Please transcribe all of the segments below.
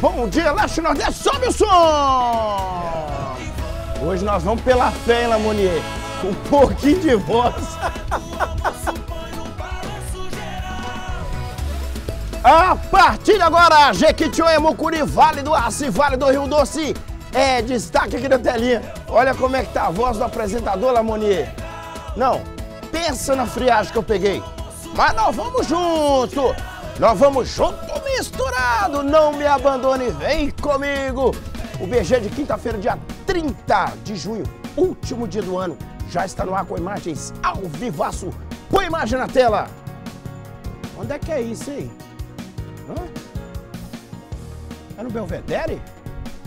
Bom dia, Leste Nordeste, sobe o som! Hoje nós vamos pela fé, hein, Lamonier? Um pouquinho de voz. A partir de agora, Jequitinhonha, Mucuri, Vale do Aço Vale do Rio Doce. É destaque aqui na telinha. Olha como é que tá a voz do apresentador, Lamonier. Não, pensa na friagem que eu peguei. Mas nós vamos junto. Nós vamos junto misturado. Não me abandone, vem comigo. O BG de quinta-feira, dia 30 de junho, último dia do ano, já está no ar com imagens ao vivaço. Põe imagem na tela. Onde é que é isso aí? Hã? É no Belvedere?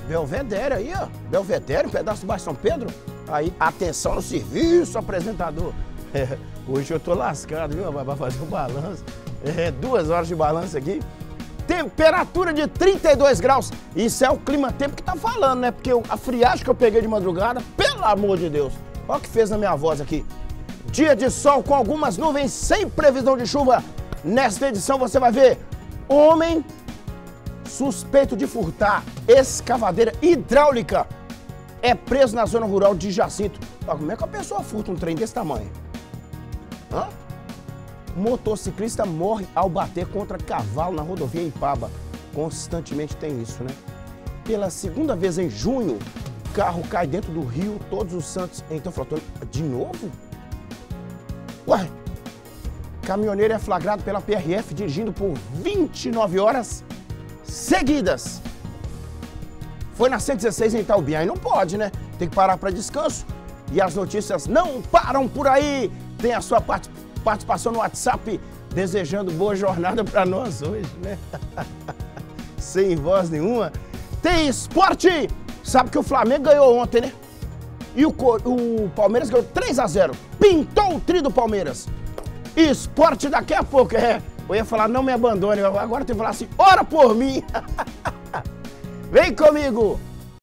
Belvedere aí, ó. Belvedere, um pedaço de Baixo São Pedro. Aí, atenção no serviço, apresentador. É, hoje eu tô lascado, viu, Vai fazer o um balanço. É, duas horas de balanço aqui. Temperatura de 32 graus. Isso é o clima-tempo que tá falando, né? Porque a friagem que eu peguei de madrugada, pelo amor de Deus. Olha o que fez na minha voz aqui. Dia de sol com algumas nuvens, sem previsão de chuva. Nesta edição você vai ver homem suspeito de furtar escavadeira hidráulica é preso na zona rural de Jacinto. Como é que a pessoa furta um trem desse tamanho? Hã? Motociclista morre ao bater contra cavalo na rodovia Ipaba. Constantemente tem isso, né? Pela segunda vez em junho, carro cai dentro do rio Todos os Santos em Teoflotone. De novo? Ué, caminhoneiro é flagrado pela PRF dirigindo por 29 horas seguidas. Foi na 116 em Itaubim. Aí não pode, né? Tem que parar para descanso. E as notícias não param por aí. Tem a sua participação no WhatsApp desejando boa jornada para nós hoje, né? Sem voz nenhuma. Tem esporte! Sabe que o Flamengo ganhou ontem, né? E o, o Palmeiras ganhou 3 a 0 Pintou o tri do Palmeiras. Esporte daqui a pouco, é. Eu ia falar, não me abandone. Agora tem que falar assim, ora por mim. Vem comigo.